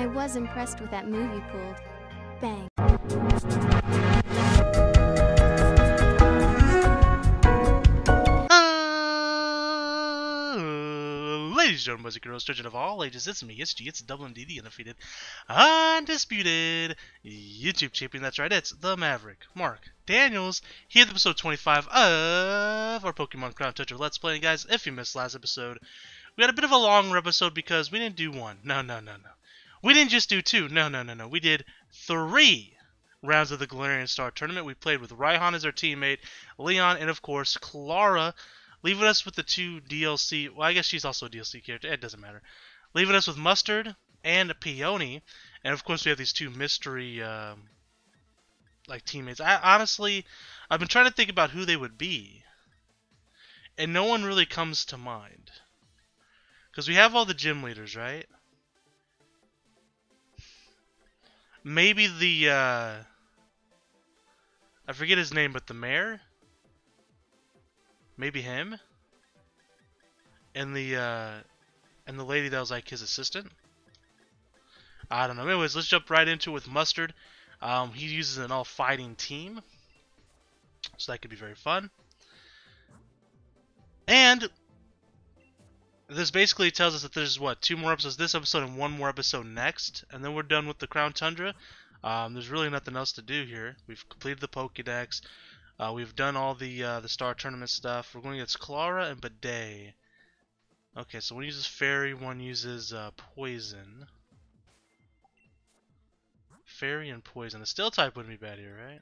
I was impressed with that move you pulled. Bang. Uh, ladies and gentlemen, boys and girls, children of all ages, it's me, it's G, it's Dublin MD, the undefeated, undisputed YouTube champion. That's right, it's the Maverick, Mark Daniels, here at episode 25 of our Pokemon Crown Tundra Let's Play. And guys, if you missed last episode, we had a bit of a longer episode because we didn't do one. No, no, no, no. We didn't just do two. No, no, no, no. We did three rounds of the Galarian Star Tournament. We played with Raihan as our teammate, Leon, and of course Clara, leaving us with the two DLC. Well, I guess she's also a DLC character. It doesn't matter. Leaving us with Mustard and Peony, and of course we have these two mystery um, like teammates. I honestly, I've been trying to think about who they would be, and no one really comes to mind. Because we have all the gym leaders, right? Maybe the uh I forget his name, but the mayor? Maybe him? And the uh and the lady that was like his assistant? I don't know. Anyways, let's jump right into it with Mustard. Um, he uses an all fighting team. So that could be very fun. And this basically tells us that there's what two more episodes this episode and one more episode next, and then we're done with the Crown Tundra. Um, there's really nothing else to do here. We've completed the Pokédex. Uh, we've done all the uh, the Star Tournament stuff. We're going against Clara and Bede. Okay, so one uses Fairy, one uses uh, Poison. Fairy and Poison. The Steel type wouldn't be bad here, right?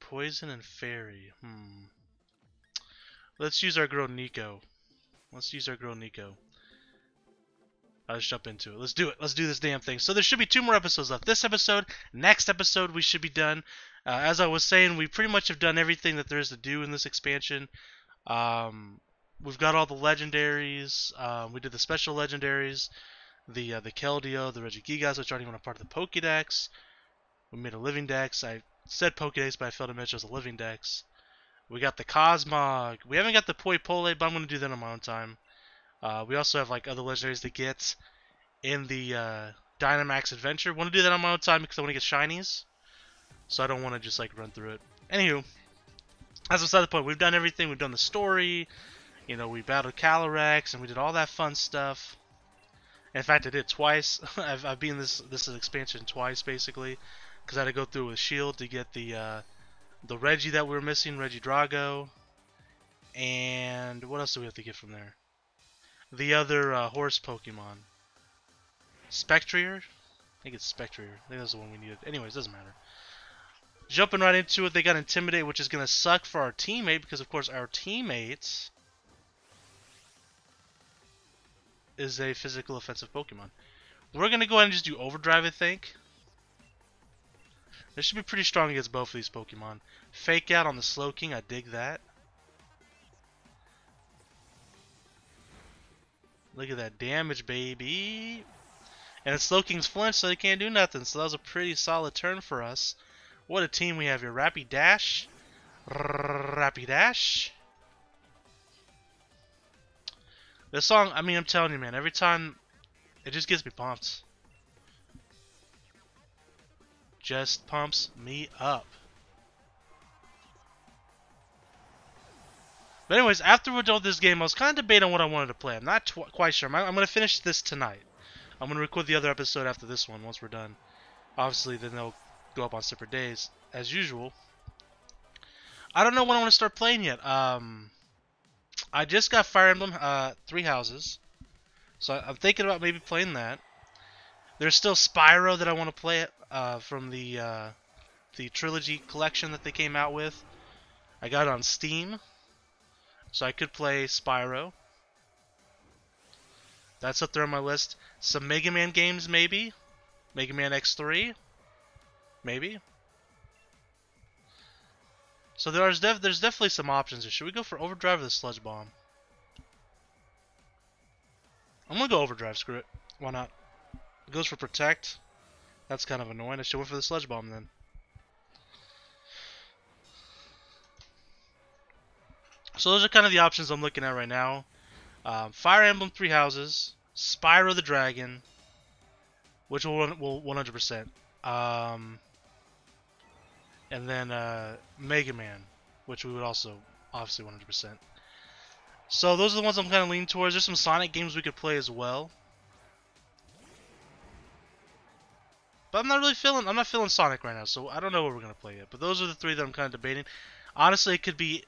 Poison and Fairy. Hmm. Let's use our girl Nico. Let's use our girl Nico. Let's jump into it. Let's do it. Let's do this damn thing. So there should be two more episodes left. This episode, next episode, we should be done. Uh, as I was saying, we pretty much have done everything that there is to do in this expansion. Um, we've got all the legendaries. Um, we did the special legendaries, the uh, the Keldeo, the Regigigas, which aren't even a part of the Pokédex. We made a living dex. I said Pokédex, but I failed to mention it was a living dex. We got the Cosmog. We haven't got the Poipole, but I'm going to do that on my own time. Uh, we also have like other legendaries to get in the uh, Dynamax Adventure. Want to do that on my own time because I want to get shinies. So I don't want to just like run through it. Anywho, that's beside the point. We've done everything. We've done the story. You know, we battled Calyrex and we did all that fun stuff. In fact, I did twice. I've, I've been this this expansion twice basically because I had to go through with Shield to get the uh, the Reggie that we were missing, Regidrago, and what else do we have to get from there? The other uh, horse Pokemon. Spectrier? I think it's Spectrier. I think that's the one we needed. Anyways, doesn't matter. Jumping right into it, they got Intimidate, which is going to suck for our teammate because, of course, our teammate is a physical offensive Pokemon. We're going to go ahead and just do Overdrive, I think. This should be pretty strong against both of these Pokemon. Fake out on the Slowking, I dig that. Look at that damage, baby. And the Slowking's flinched, so they can't do nothing. So that was a pretty solid turn for us. What a team we have here. Rapidash. Rapidash. This song, I mean, I'm telling you, man, every time, it just gets me pumped. Just pumps me up. But anyways, after we're done with this game, I was kind of debating on what I wanted to play. I'm not quite sure. I'm, I'm going to finish this tonight. I'm going to record the other episode after this one once we're done. Obviously, then they'll go up on separate days, as usual. I don't know when I want to start playing yet. Um, I just got Fire Emblem uh, Three Houses. So I'm thinking about maybe playing that. There's still Spyro that I want to play uh, from the uh, the trilogy collection that they came out with. I got it on Steam. So I could play Spyro. That's up there on my list. Some Mega Man games, maybe. Mega Man X3. Maybe. So there's def there's definitely some options here. Should we go for Overdrive or the Sludge Bomb? I'm gonna go Overdrive. Screw it. Why not? Goes for Protect. That's kind of annoying. I should went for the Sludge Bomb then. So those are kind of the options I'm looking at right now. Um, Fire Emblem Three Houses, Spyro the Dragon, which will run- will 100%. Um, and then uh, Mega Man, which we would also obviously 100%. So those are the ones I'm kind of leaning towards. There's some Sonic games we could play as well. But I'm not really feeling I'm not feeling Sonic right now, so I don't know what we're gonna play yet. But those are the three that I'm kind of debating. Honestly, it could be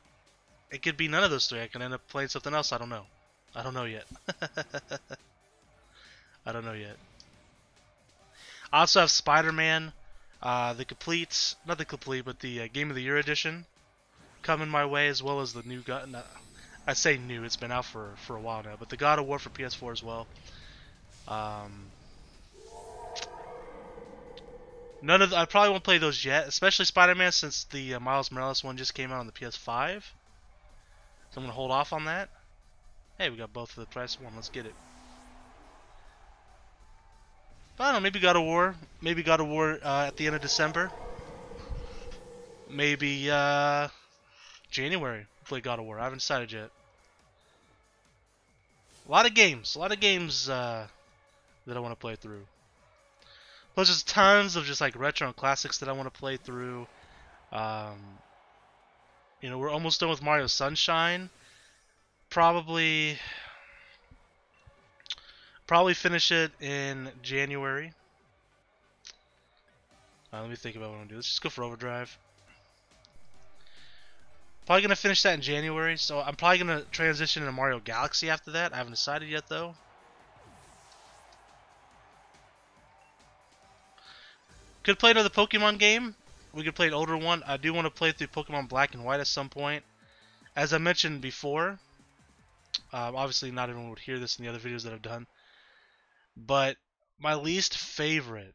it could be none of those three. I can end up playing something else. I don't know. I don't know yet. I don't know yet. I also have Spider-Man, uh, the complete, not the complete, but the uh, Game of the Year edition coming my way, as well as the new God. I say new; it's been out for for a while now, but the God of War for PS4 as well. Um, none of the, I probably won't play those yet, especially Spider-Man, since the uh, Miles Morales one just came out on the PS5. So I'm gonna hold off on that. Hey, we got both for the price of one. Let's get it. But I don't know, maybe God of War. Maybe God of War uh, at the end of December. Maybe uh, January. Play God of War. I haven't decided yet. A lot of games. A lot of games uh, that I want to play through. Plus, there's tons of just like retro and classics that I want to play through. Um, you know, we're almost done with Mario Sunshine. Probably probably finish it in January. Uh, let me think about what I'm gonna do. Let's just go for Overdrive. Probably gonna finish that in January, so I'm probably gonna transition into Mario Galaxy after that. I haven't decided yet though. Could play another Pokemon game. We could play an older one. I do want to play through Pokemon Black and White at some point. As I mentioned before, um, obviously not everyone would hear this in the other videos that I've done. But my least favorite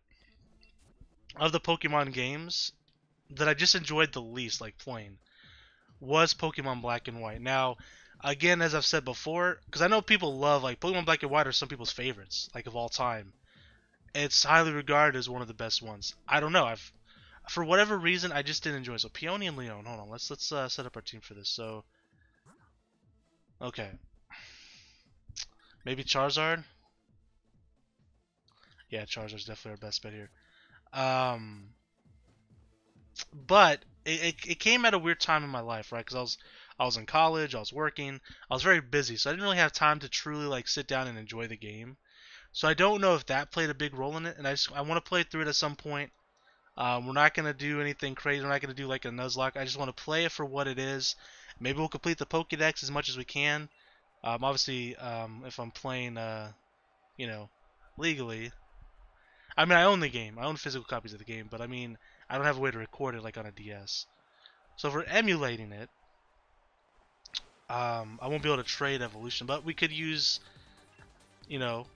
of the Pokemon games that I just enjoyed the least, like playing, was Pokemon Black and White. Now, again, as I've said before, because I know people love like Pokemon Black and White are some people's favorites, like of all time. It's highly regarded as one of the best ones. I don't know. I've for whatever reason I just didn't enjoy. It. So Peony and Leon. Hold on. Let's let's uh, set up our team for this. So okay, maybe Charizard. Yeah, Charizard's definitely our best bet here. Um, but it, it, it came at a weird time in my life, right? Because I was I was in college, I was working, I was very busy, so I didn't really have time to truly like sit down and enjoy the game. So I don't know if that played a big role in it, and I just I want to play through it at some point. Um, we're not gonna do anything crazy. We're not gonna do like a Nuzlocke. I just want to play it for what it is. Maybe we'll complete the Pokédex as much as we can. Um, obviously, um, if I'm playing, uh, you know, legally, I mean, I own the game. I own physical copies of the game, but I mean, I don't have a way to record it like on a DS. So we're emulating it, um, I won't be able to trade evolution, but we could use, you know,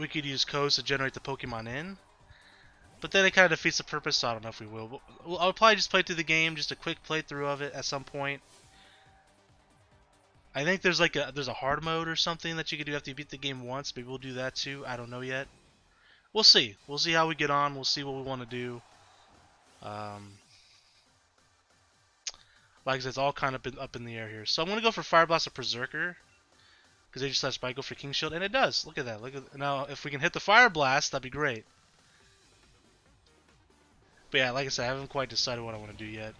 we could use codes to generate the Pokemon in. But then it kind of defeats the purpose, so I don't know if we will. I'll probably just play through the game, just a quick playthrough of it at some point. I think there's like a there's a hard mode or something that you could do after you beat the game once. Maybe we'll do that too. I don't know yet. We'll see. We'll see how we get on. We'll see what we want to do. Um, like I said, it's all kind of been up in the air here. So I'm gonna go for Fire Blast or Perrserker. Because just slash by go for King Shield, and it does. Look at that. Look at now. If we can hit the Fire Blast, that'd be great. But yeah, like I said, I haven't quite decided what I want to do yet.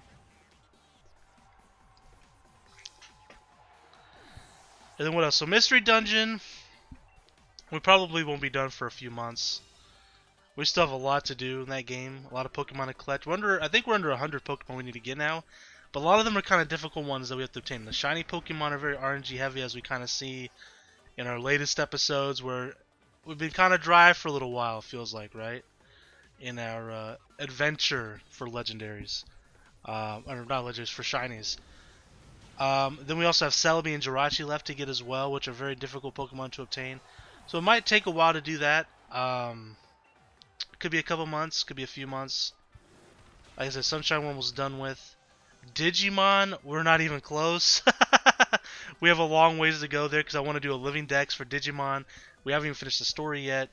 And then what else? So Mystery Dungeon, we probably won't be done for a few months. We still have a lot to do in that game. A lot of Pokemon to collect. We're under, I think we're under 100 Pokemon we need to get now. But a lot of them are kind of difficult ones that we have to obtain. The shiny Pokemon are very RNG heavy, as we kind of see in our latest episodes, where we've been kind of dry for a little while. Feels like, right? In our uh, adventure for legendaries, uh, or not legendaries for shinies. Um, then we also have Celebi and Jirachi left to get as well, which are very difficult Pokemon to obtain. So it might take a while to do that. Um, could be a couple months, could be a few months. Like I said, Sunshine one was done with. Digimon, we're not even close. we have a long ways to go there because I want to do a living dex for Digimon. We haven't even finished the story yet.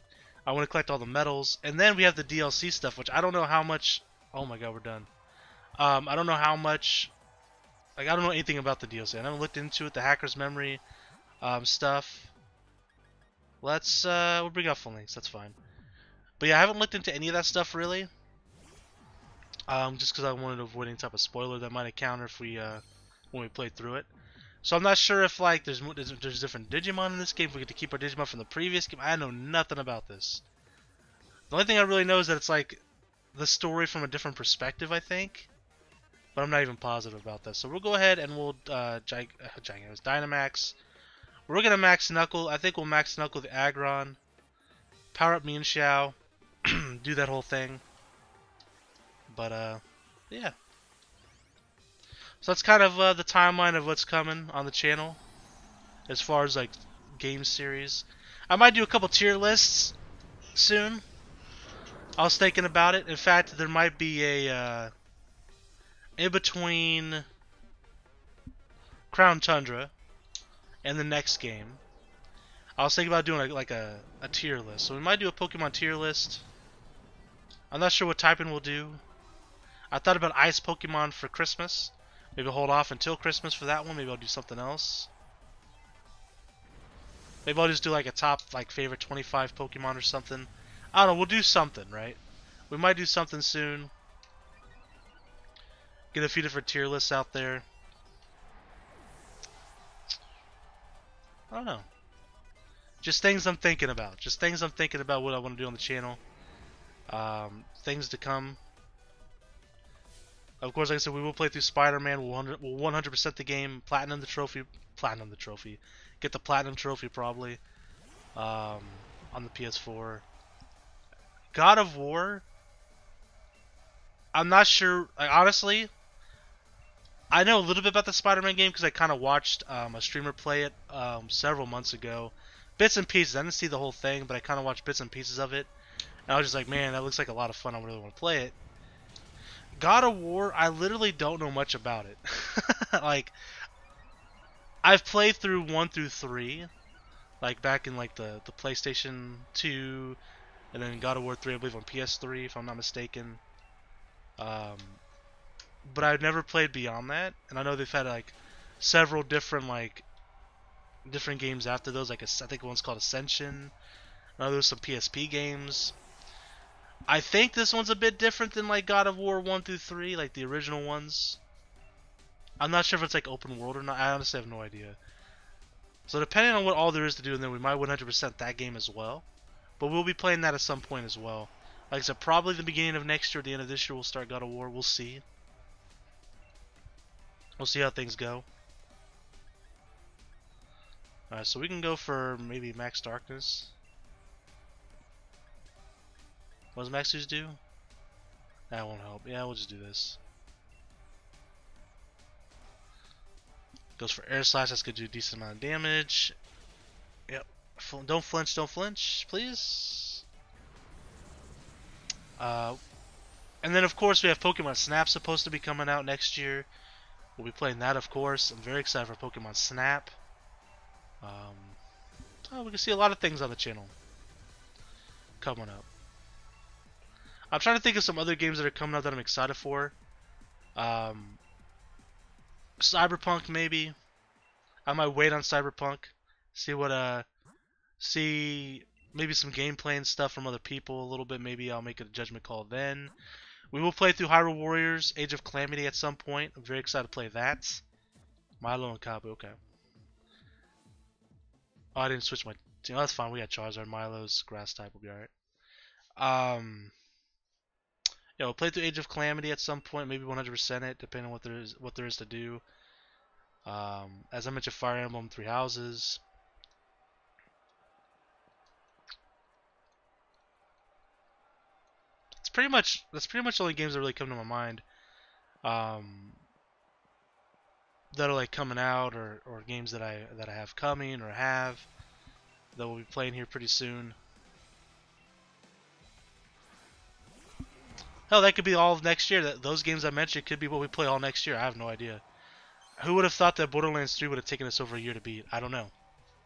I want to collect all the medals, and then we have the DLC stuff, which I don't know how much. Oh my god, we're done. Um, I don't know how much like I don't know anything about the DLC. I haven't looked into it. The hacker's memory um, stuff. let's uh, we'll bring up links. That's fine. But yeah, I haven't looked into any of that stuff really. Um, just because I wanted to avoid any type of spoiler that might encounter if we uh, when we play through it. So I'm not sure if like there's there's, different Digimon in this game. If we get to keep our Digimon from the previous game. I know nothing about this. The only thing I really know is that it's like the story from a different perspective. I think, but I'm not even positive about that. So we'll go ahead and we'll uh, Gig uh, Gigantamax, Dynamax. We're gonna max Knuckle. I think we'll max Knuckle the Aggron. Power up Mienshao. do that whole thing. But uh, yeah. So that's kind of uh, the timeline of what's coming on the channel, as far as like game series. I might do a couple tier lists soon. I was thinking about it. In fact, there might be a uh, in between Crown Tundra and the next game. I was thinking about doing like, like a, a tier list. So we might do a Pokemon tier list. I'm not sure what typing we'll do. I thought about Ice Pokemon for Christmas. Maybe hold off until Christmas for that one. Maybe I'll do something else. Maybe I'll just do like a top like favorite 25 Pokemon or something. I don't know. We'll do something, right? We might do something soon. Get a few different tier lists out there. I don't know. Just things I'm thinking about. Just things I'm thinking about what I want to do on the channel. Um, things to come. Of course, like I said, we will play through Spider-Man. We'll 100% the game, platinum the trophy, platinum the trophy, get the platinum trophy probably um, on the PS4. God of War. I'm not sure. Like, honestly, I know a little bit about the Spider-Man game because I kind of watched um, a streamer play it um, several months ago, bits and pieces. I didn't see the whole thing, but I kind of watched bits and pieces of it, and I was just like, man, that looks like a lot of fun. I really want to play it. God of War, I literally don't know much about it. like, I've played through one through three, like back in like the the PlayStation Two, and then God of War three, I believe on PS3, if I'm not mistaken. Um, but I've never played beyond that, and I know they've had like several different like different games after those. Like I think one's called Ascension. I know there's some PSP games. I think this one's a bit different than like God of War 1 through 3, like the original ones. I'm not sure if it's like open world or not. I honestly have no idea. So depending on what all there is to do, and then we might 100% that game as well. But we'll be playing that at some point as well. Like I said, probably the beginning of next year, the end of this year, we'll start God of War. We'll see. We'll see how things go. Alright, so we can go for maybe Max Darkness. What does Maxus do? That won't help. Yeah, we'll just do this. Goes for air slash. That's gonna do a decent amount of damage. Yep. Don't flinch. Don't flinch, please. Uh, and then of course we have Pokemon Snap supposed to be coming out next year. We'll be playing that, of course. I'm very excited for Pokemon Snap. Um, oh, we can see a lot of things on the channel coming up. I'm trying to think of some other games that are coming out that I'm excited for. Um, Cyberpunk maybe. I might wait on Cyberpunk, see what uh, see maybe some gameplay and stuff from other people a little bit. Maybe I'll make a judgment call then. We will play through Hyrule Warriors Age of Calamity at some point. I'm very excited to play that. Milo and Kabu, okay. Oh, I didn't switch my team. Oh, that's fine. We got Charizard. Milo's grass type will be alright. Um, yeah, we'll play through Age of Calamity at some point, maybe 100% it, depending on what there is what there is to do. Um, as I mentioned, Fire Emblem Three Houses. It's pretty much that's pretty much the only games that really come to my mind. Um, that are like coming out, or, or games that I that I have coming or have that we'll be playing here pretty soon. Hell, that could be all of next year. That those games I mentioned could be what we play all next year. I have no idea. Who would have thought that Borderlands 3 would have taken us over a year to beat? I don't know.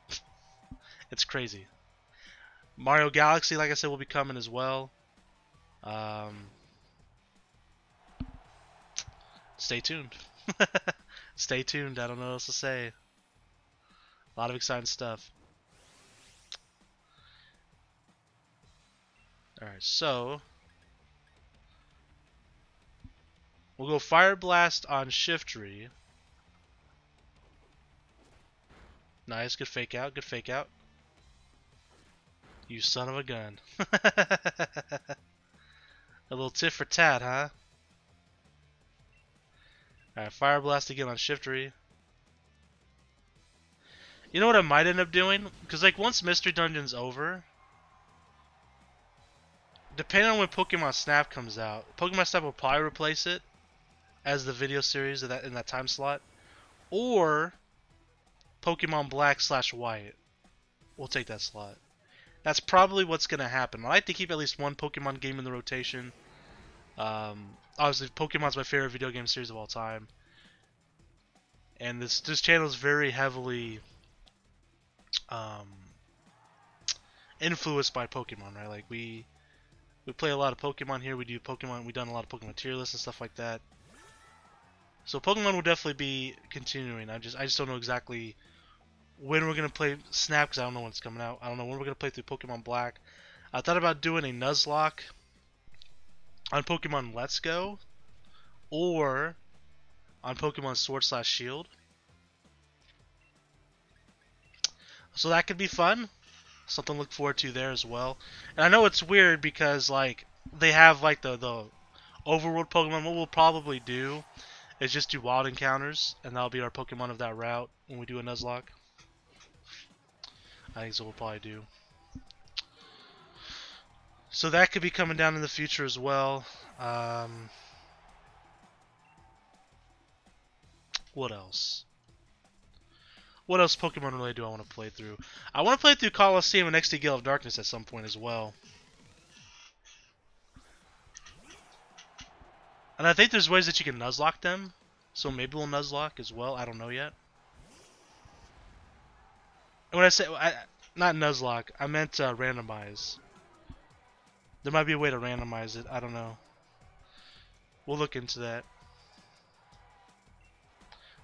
it's crazy. Mario Galaxy, like I said, will be coming as well. Um, stay tuned. stay tuned. I don't know what else to say. A lot of exciting stuff. Alright, so we'll go Fire Blast on Shiftry. Nice, good fake out, good fake out. You son of a gun. a little tit for tat, huh? Alright, Fire Blast again on Shiftry. You know what I might end up doing? Because, like, once Mystery Dungeon's over, depending on when Pokemon Snap comes out, Pokemon Snap will probably replace it as the video series of that in that time slot, or Pokemon Black slash White We'll take that slot. That's probably what's gonna happen. I like to keep at least one Pokemon game in the rotation. Um, obviously, Pokemon's my favorite video game series of all time, and this this channel is very heavily um, influenced by Pokemon, right? Like we we play a lot of Pokemon here. We do Pokemon. We've done a lot of Pokemon tier lists and stuff like that. So Pokemon will definitely be continuing. I just I just don't know exactly when we're gonna play Snap because I don't know when it's coming out. I don't know when we're gonna play through Pokemon Black. I thought about doing a Nuzlocke on Pokemon Let's Go or on Pokemon Sword slash Shield. So that could be fun. Something to look forward to there as well. And I know it's weird because like they have like the the overworld Pokemon. What we'll probably do is just do wild encounters, and that'll be our Pokemon of that route when we do a Nuzlocke. I think so we'll probably do. So that could be coming down in the future as well. Um, what else? What else Pokemon related do I want to play through? I want to play through Colosseum and XD Gale of Darkness at some point as well. And I think there's ways that you can Nuzlocke them. So maybe we'll Nuzlocke as well. I don't know yet. And when I say, I, not Nuzlocke, I meant uh, randomize. There might be a way to randomize it. I don't know. We'll look into that.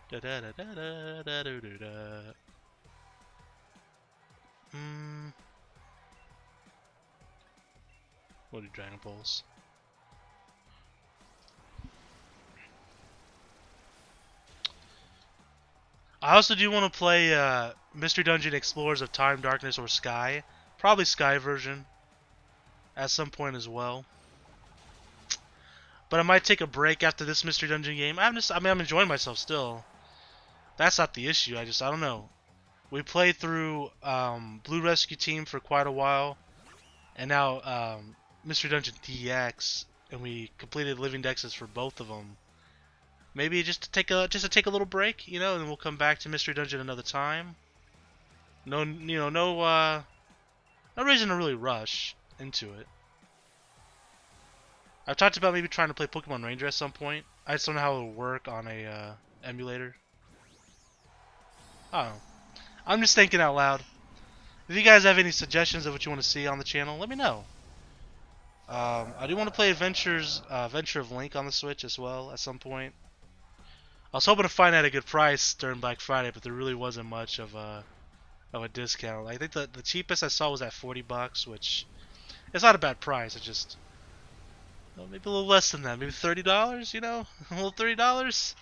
Da da da da da da da da da. Hmm. What are Dragon Balls? I also do want to play uh, Mystery Dungeon Explorers of Time, Darkness, or Sky. Probably Sky version at some point as well. But I might take a break after this Mystery Dungeon game. I'm just, I mean, I'm enjoying myself still. That's not the issue. I just, I don't know. We played through um, Blue Rescue Team for quite a while, and now um, Mystery Dungeon DX, and we completed Living Dexes for both of them. Maybe just to take a just to take a little break, you know, and we'll come back to Mystery Dungeon another time. No, you know, no, uh, no reason to really rush into it. I've talked about maybe trying to play Pokemon Ranger at some point. I just don't know how it'll work on a uh, emulator. I don't know. I'm just thinking out loud. If you guys have any suggestions of what you want to see on the channel, let me know. Um, I do want to play Adventures, uh, Adventure of Link on the Switch as well at some point. I was hoping to find at a good price during Black Friday, but there really wasn't much of a of a discount. I think the the cheapest I saw was at 40 bucks, which it's not a bad price. It's just well, maybe a little less than that, maybe thirty dollars. You know, a little thirty dollars.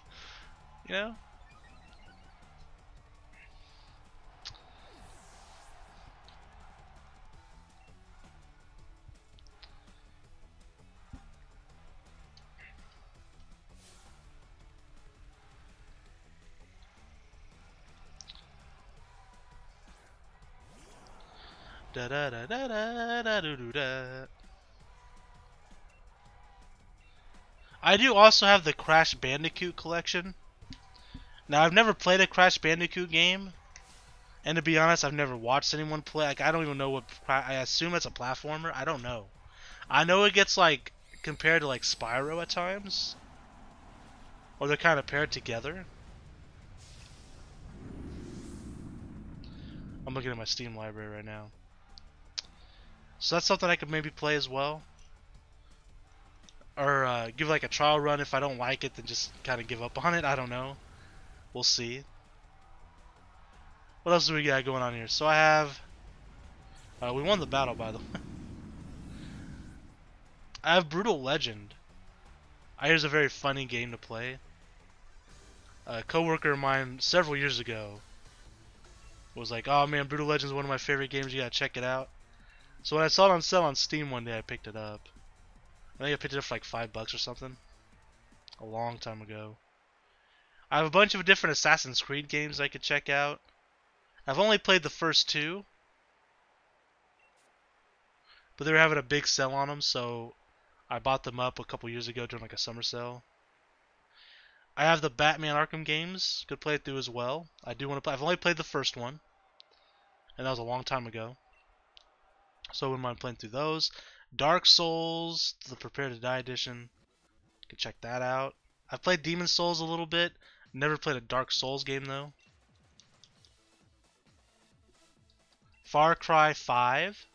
You know. Da da da da da da da da. I do also have the Crash Bandicoot collection. Now I've never played a Crash Bandicoot game, and to be honest, I've never watched anyone play. Like I don't even know what I assume it's a platformer. I don't know. I know it gets like compared to like Spyro at times, or they're kind of paired together. I'm looking at my Steam library right now. So that's something I could maybe play as well. Or uh, give like a trial run. If I don't like it, then just kind of give up on it. I don't know. We'll see. What else do we got going on here? So I have... Uh, we won the battle, by the way. I have Brutal Legend. I hear it's a very funny game to play. A coworker of mine several years ago was like, "Oh man, Brutal Legend is one of my favorite games. You gotta check it out." So when I saw it on sale on Steam one day, I picked it up. I think I picked it up for like five bucks or something. A long time ago. I have a bunch of different Assassin's Creed games I could check out. I've only played the first two, but they were having a big sale on them, so I bought them up a couple years ago during like a summer sale. I have the Batman Arkham games. Could play it through as well. I do want to play. I've only played the first one, and that was a long time ago. So I wouldn't mind playing through those. Dark Souls, the Prepare to Die edition. Could check that out. I've played Demon Souls a little bit. Never played a Dark Souls game though. Far Cry 5.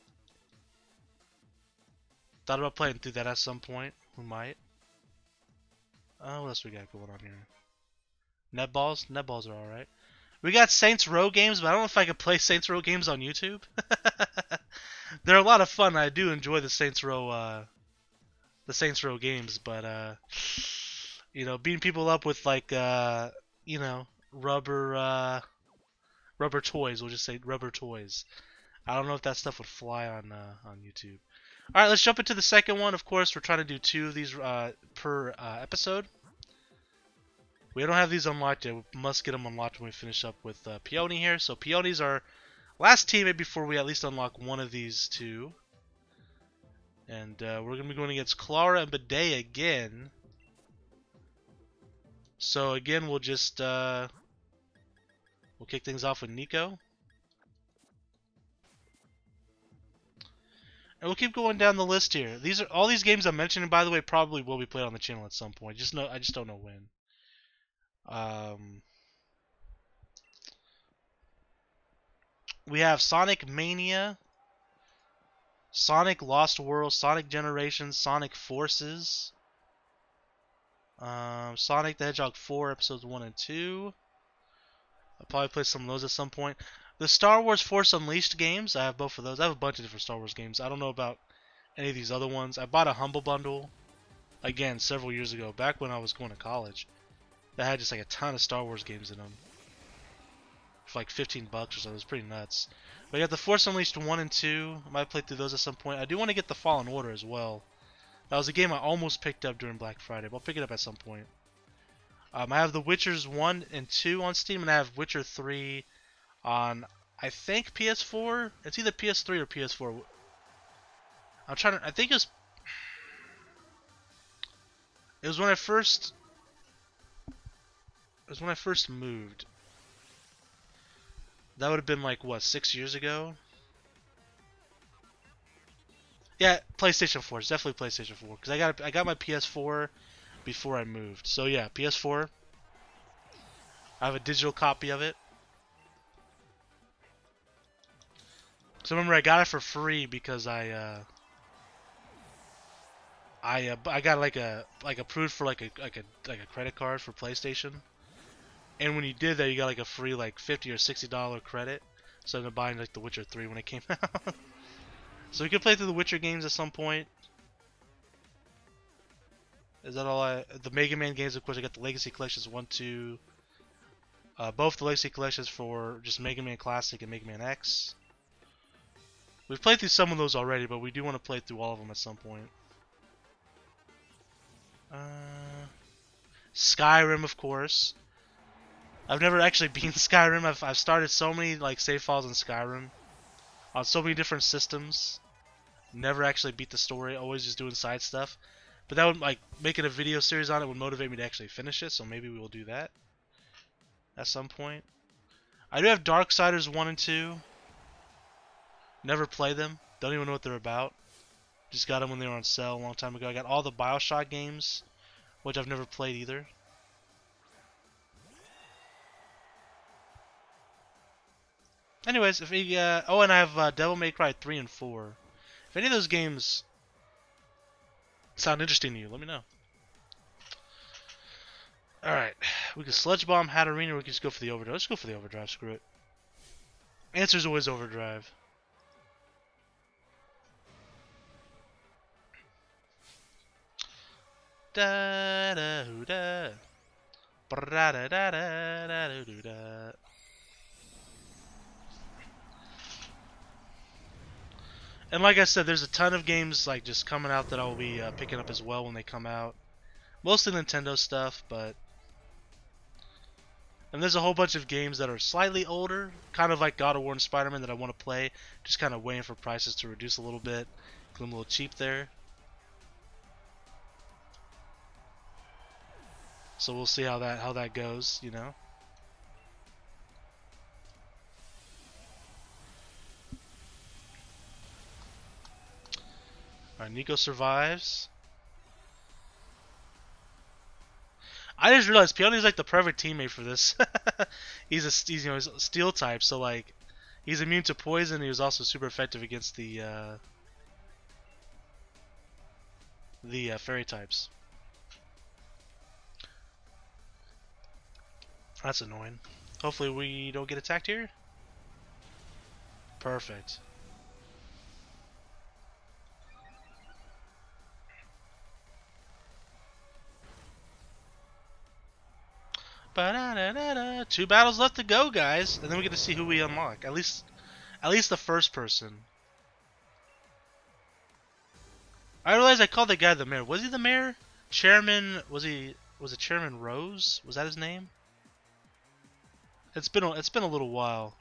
Thought about playing through that at some point. We might. Oh, what else we got going on here? Netballs? Netballs are alright. We got Saints Row games, but I don't know if I could play Saints Row games on YouTube. They're a lot of fun. I do enjoy the Saints Row, uh, the Saints Row games, but uh, you know, beating people up with like, uh, you know, rubber, uh, rubber toys. We'll just say rubber toys. I don't know if that stuff would fly on uh, on YouTube. All right, let's jump into the second one. Of course, we're trying to do two of these uh, per uh, episode. We don't have these unlocked yet. We must get them unlocked when we finish up with uh, Peony here. So Peonies our last teammate before we at least unlock one of these two. And uh, we're going to be going against Clara and Bede again. So again, we'll just uh, we'll kick things off with Nico. And we'll keep going down the list here. These are all these games I'm mentioning, by the way, probably will be played on the channel at some point. Just know I just don't know when. Um, we have Sonic Mania, Sonic Lost World, Sonic Generations, Sonic Forces, um, Sonic the Hedgehog 4 episodes 1 and 2. I'll probably play some of those at some point. The Star Wars Force Unleashed games, I have both of those. I have a bunch of different Star Wars games. I don't know about any of these other ones. I bought a Humble Bundle, again, several years ago, back when I was going to college. That had just like a ton of Star Wars games in them. For like 15 bucks or so. It's pretty nuts. But got the Force Unleashed 1 and 2. I might play through those at some point. I do want to get the Fallen Order as well. That was a game I almost picked up during Black Friday, but I'll pick it up at some point. Um, I have The Witchers 1 and 2 on Steam, and I have Witcher 3 on, I think, PS4. It's either PS3 or PS4. I'm trying to, I think it was, it was when I first, it was when I first moved. That would have been like, what, six years ago? Yeah, PlayStation 4. It's definitely PlayStation 4 because I got I got my PS4 before I moved. So yeah, PS4. I have a digital copy of it. So remember, I got it for free because I uh, I uh, I got like a like approved for like a like a like a credit card for PlayStation. And when you did that, you got like a free like fifty or sixty dollar credit. So I'm buying like The Witcher 3 when it came out. So we could play through the Witcher games at some point. Is that all I... The Mega Man games, of course, I got the Legacy Collections 1, 2... Uh, both the Legacy Collections for just Mega Man Classic and Mega Man X. We've played through some of those already, but we do want to play through all of them at some point. Uh, Skyrim, of course. I've never actually been Skyrim. I've, I've started so many like save files in Skyrim on so many different systems. Never actually beat the story, always just doing side stuff. But that would like making a video series on it would motivate me to actually finish it, so maybe we will do that at some point. I do have Darksiders 1 and 2. Never played them. Don't even know what they're about. Just got them when they were on sale a long time ago. I got all the Bioshock games, which I've never played either. Anyways, if he, uh, oh, and I have uh, Devil May Cry 3 and 4. If any of those games sound interesting to you, let me know. Alright, we can Sludge Bomb, Hatterene, or we can just go for the Overdrive. Let's go for the Overdrive, screw it. Answer's always Overdrive. Da da da. Da da da da doo da. And like I said, there's a ton of games like just coming out that I'll be uh, picking up as well when they come out. Mostly Nintendo stuff, but and there's a whole bunch of games that are slightly older, kind of like God of War and Spider-Man that I want to play. Just kind of waiting for prices to reduce a little bit. I'm a little cheap there. So we'll see how that how that goes, you know. Alright, Nico survives. I just realized Peony's like the perfect teammate for this. he's a he's, you know he's steel type, so like he's immune to poison. He was also super effective against the uh, the uh, fairy types. That's annoying. Hopefully we don't get attacked here. Perfect. Two battles left to go, guys, and then we get to see who we unlock. At least, at least the first person. I realized I called the guy the mayor. Was he the mayor? Chairman? Was he? Was it Chairman Rose? Was that his name? It's been a, it's been a little while.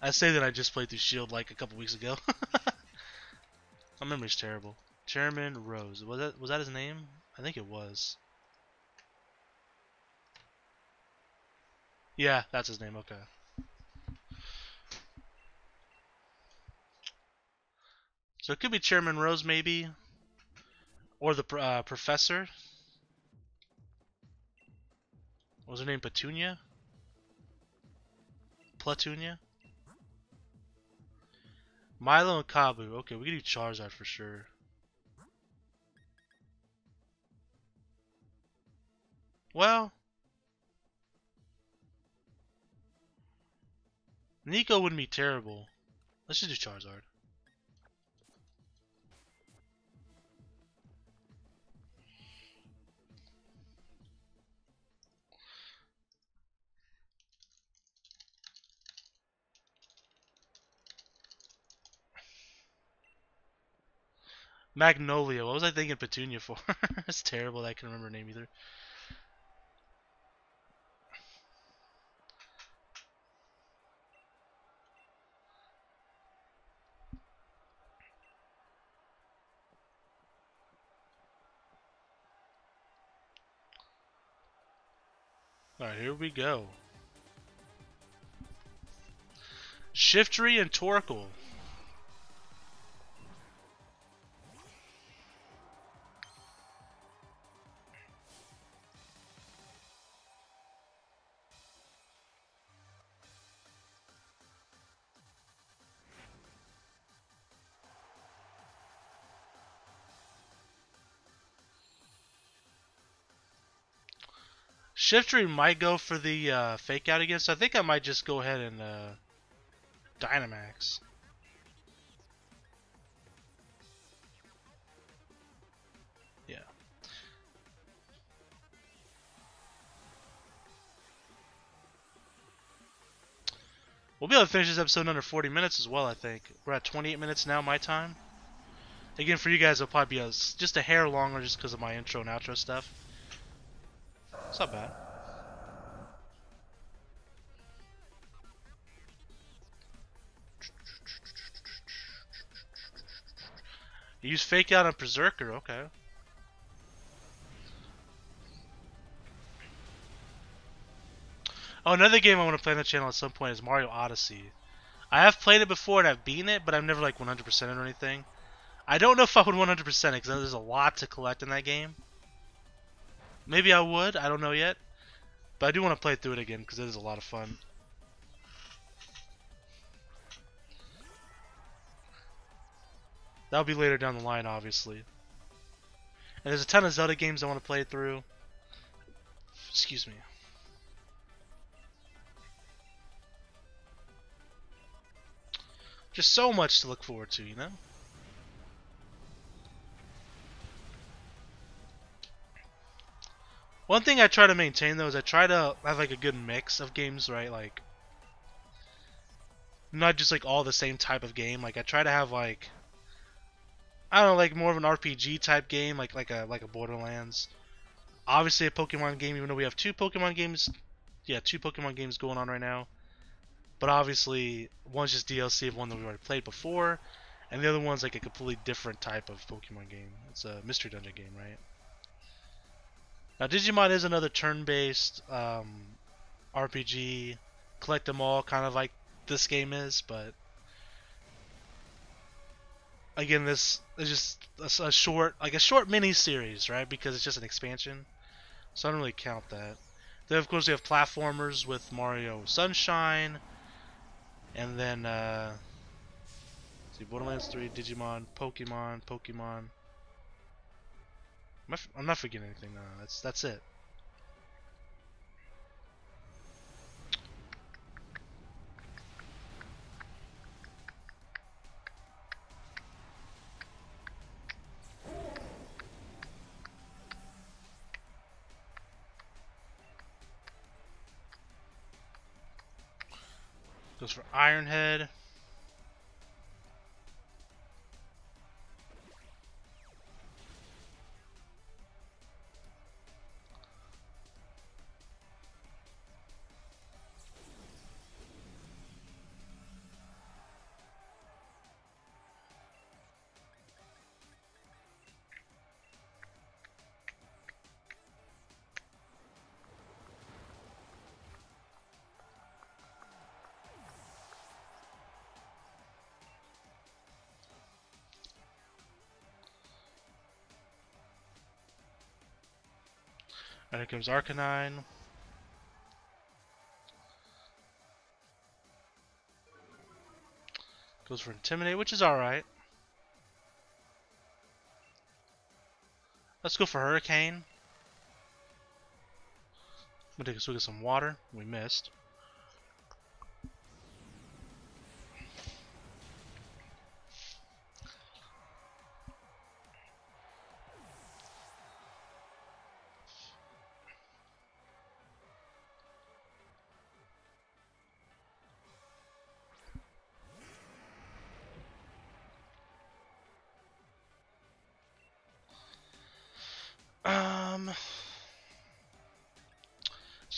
I say that I just played through Shield like a couple weeks ago. My memory's terrible. Chairman Rose. Was that was that his name? I think it was. Yeah, that's his name. Okay. So it could be Chairman Rose, maybe, or the uh, professor. What was her name? Petunia. Platunia. Milo and Kabu. Okay, we can do Charizard for sure. Well, Nico wouldn't be terrible. Let's just do Charizard. Magnolia. What was I thinking Petunia for? That's terrible I can't remember her name either. We go. Shiftry and Torkoal. Shiftry might go for the uh, fake out again, so I think I might just go ahead and uh, Dynamax. Yeah. We'll be able to finish this episode in under 40 minutes as well, I think. We're at 28 minutes now, my time. Again, for you guys, it'll probably be a, just a hair longer just because of my intro and outro stuff. It's not bad. Use fake out on Perrserker, okay. Oh, another game I want to play on the channel at some point is Mario Odyssey. I have played it before and I've beaten it, but I've never like 100% it or anything. I don't know if I would 100% it because there's a lot to collect in that game. Maybe I would. I don't know yet. But I do want to play through it again because it is a lot of fun. That'll be later down the line, obviously. And there's a ton of Zelda games I want to play through. Excuse me. Just so much to look forward to, you know? One thing I try to maintain though is I try to have like a good mix of games, right? Like not just like all the same type of game. Like I try to have like I don't know, like more of an RPG type game, like like a like a Borderlands. Obviously a Pokemon game, even though we have two Pokemon games. Yeah, two Pokemon games going on right now. But obviously, one's just DLC of one that we already played before, and the other one's like a completely different type of Pokemon game. It's a mystery dungeon game, right? Now, Digimon is another turn-based um, RPG, collect them all, kind of like this game is, but again, this is just a, a short, like a short mini series, right? Because it's just an expansion, so I don't really count that. Then, of course, we have platformers with Mario Sunshine, and then uh, see Borderlands 3, Digimon, Pokemon, Pokemon. I'm not forgetting anything. No, that's that's it. Goes for Ironhead. And here comes Arcanine. Goes for Intimidate, which is alright. Let's go for Hurricane. I'm gonna take a swig of some water. We missed.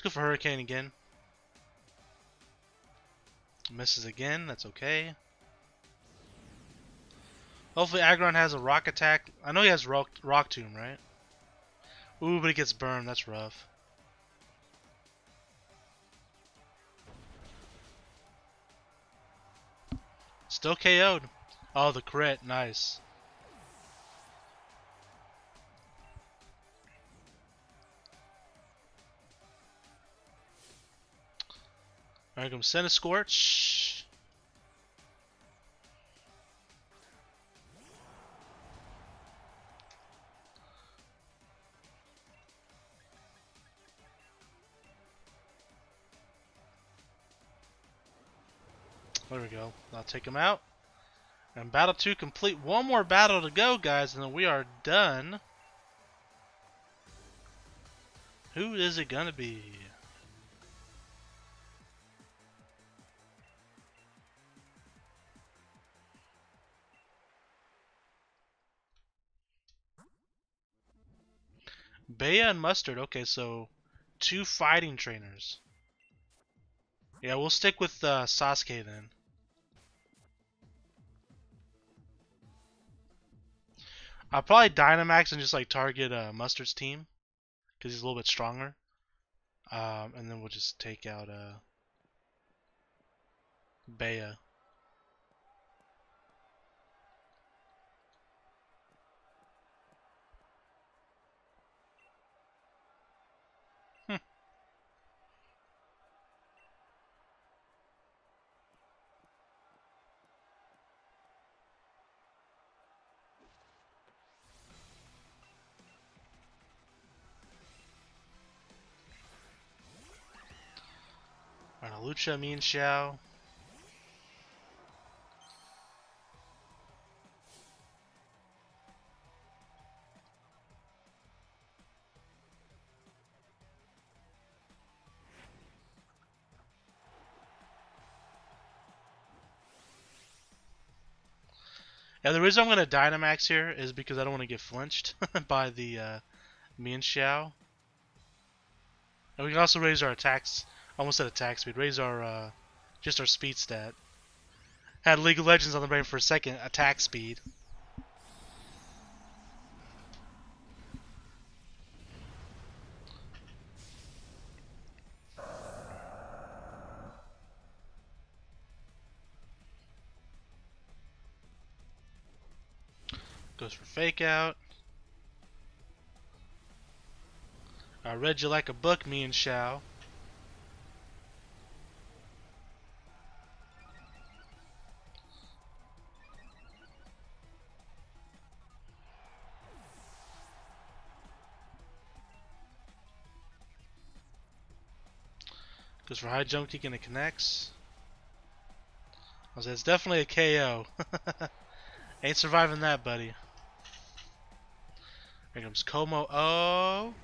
Let's go for Hurricane again. Misses again. That's okay. Hopefully Aggron has a rock attack. I know he has rock, rock tomb, right? Ooh, but he gets burned. That's rough. Still KO'd. Oh, the crit. Nice. Come send a scorch. There we go. I'll take him out. And battle 2 complete. One more battle to go, guys, and then we are done. Who is it gonna be? Bea and Mustard. Okay, so two fighting trainers. Yeah, we'll stick with uh, Sasuke then. I'll probably Dynamax and just like target uh, Mustard's team because he's a little bit stronger. Um, and then we'll just take out uh, Bea. Lucha Mienshao. Now the reason I'm going to Dynamax here is because I don't want to get flinched by the uh, Mienshao. And we can also raise our attacks Almost at attack speed. Raise our uh, just our speed stat. Had League of Legends on the brain for a second. Attack speed. Goes for fake out. I read you like a book, Mienshao. Goes for high jump kick and it connects. I say it's definitely a KO. Ain't surviving that, buddy. Here comes Kommo-o.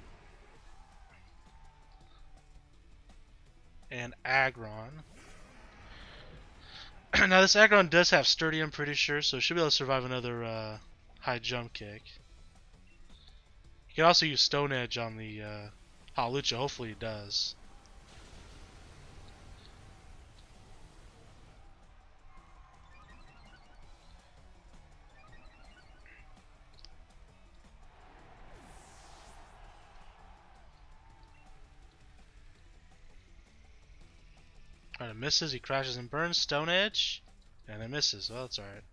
And Aggron. now this Aggron does have sturdy, I'm pretty sure, so should be able to survive another uh, high jump kick. You can also use Stone Edge on the uh, hopefully it does. Misses, he crashes and burns, Stone Edge, and it misses. Well, that's alright.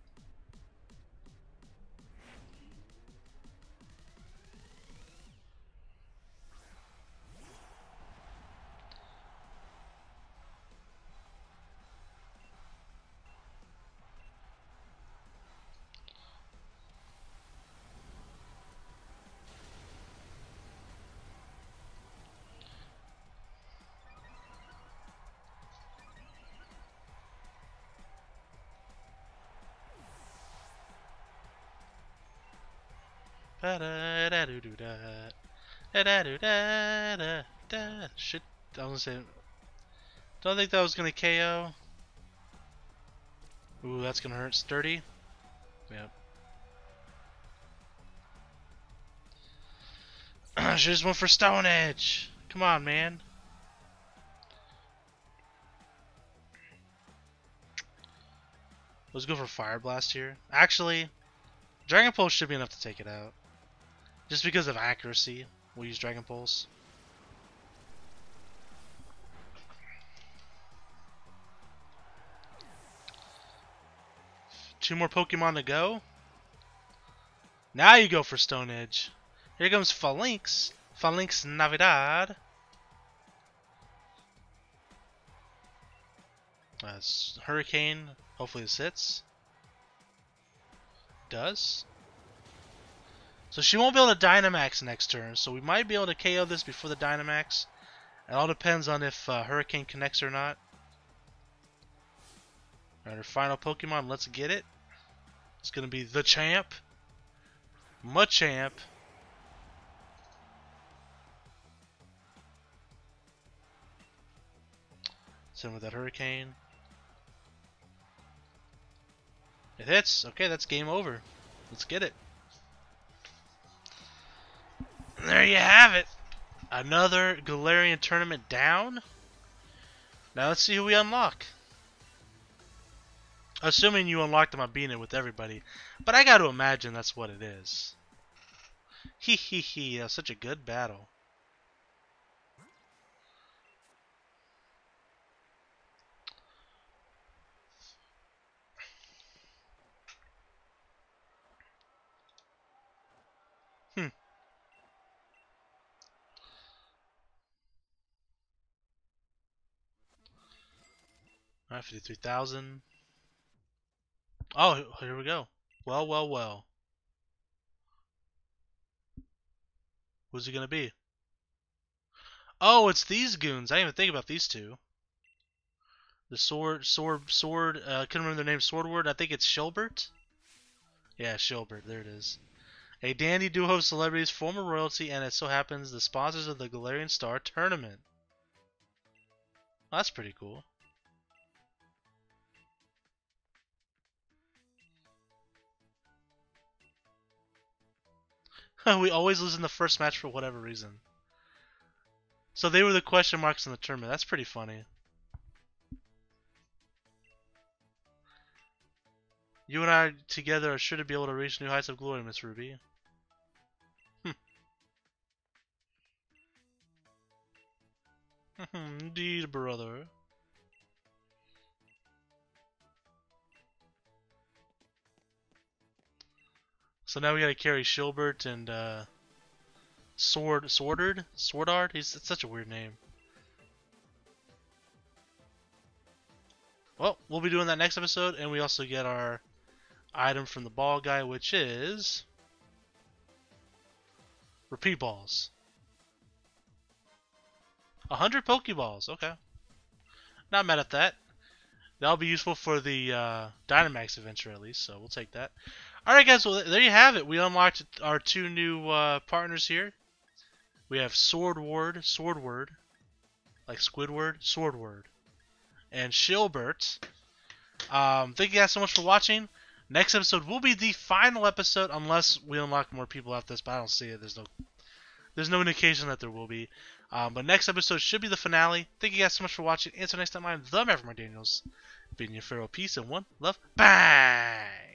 Do do da da da do da da da. Shit, I was gonna say. Don't think that was gonna KO. Ooh, that's gonna hurt. Sturdy. Yep. Should just went for Stone Edge. Come on, man. Let's go for Fire Blast here. Actually, Dragon Pulse should be enough to take it out. Just because of accuracy, we'll use Dragon Pulse. Two more Pokemon to go. Now you go for Stone Edge. Here comes Falinks. Falinks Navidad. That's Hurricane. Hopefully this hits. Does. So she won't be able to Dynamax next turn, so we might be able to KO this before the Dynamax. It all depends on if uh, Hurricane connects or not. Alright, our final Pokemon, let's get it. It's gonna be the champ. Machamp. Send with that Hurricane. It hits. Okay, that's game over. Let's get it. There you have it. Another Galarian tournament down. Now let's see who we unlock. Assuming you unlocked them by beating it with everybody. But I gotta imagine that's what it is. Hee hee hee, that was such a good battle. Alright, 53,000. Oh, here we go. Well, well, well. Who's it gonna be? Oh, it's these goons. I didn't even think about these two. The sword, sword, sword. Uh, I couldn't remember their name. Sordward. I think it's Shielbert. Yeah, Shielbert. There it is. A dandy duo of celebrities, former royalty, and it so happens the sponsors of the Galarian Star Tournament. That's pretty cool. we always lose in the first match for whatever reason. So they were the question marks in the tournament. That's pretty funny. You and I together are sure to be able to reach new heights of glory, Miss Ruby. Hmm. Indeed, brother. So now we gotta carry Shielbert and uh, Sword Swordard Swordard. He's it's such a weird name. Well, we'll be doing that next episode, and we also get our item from the ball guy, which is repeat balls. A hundred Pokeballs. Okay, not mad at that. That'll be useful for the uh, Dynamax adventure at least, so we'll take that. Alright guys, well there you have it. We unlocked our two new uh, partners here. We have Sordward, Sordward, like Squidward, Sordward, and Shielbert. Um, thank you guys so much for watching. Next episode will be the final episode, unless we unlock more people after this. But I don't see it. There's no, there's no indication that there will be. Um, but next episode should be the finale. Thank you guys so much for watching. Until next time, I'm the Maverick Daniels. Bidding you farewell, peace, and one love. Bye.